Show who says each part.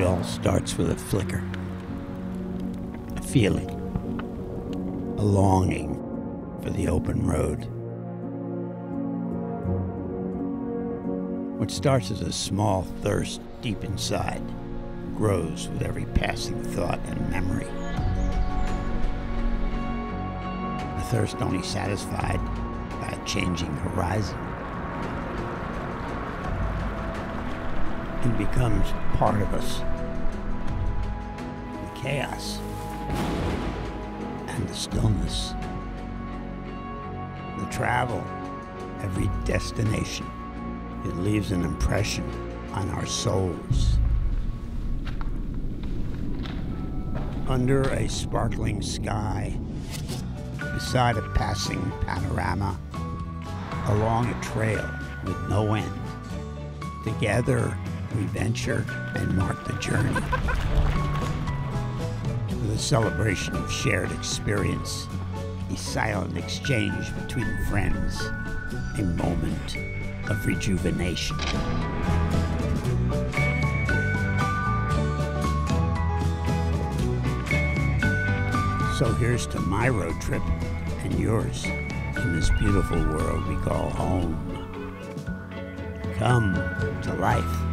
Speaker 1: all starts with a flicker, a feeling, a longing for the open road. What starts as a small thirst deep inside grows with every passing thought and memory. A thirst only satisfied by a changing horizon. It becomes part of us. The chaos and the stillness. The travel, every destination. It leaves an impression on our souls. Under a sparkling sky, beside a passing panorama, along a trail with no end. Together, we venture and mark the journey with a celebration of shared experience, a silent exchange between friends, a moment of rejuvenation. So here's to my road trip and yours in this beautiful world we call home. Come to life.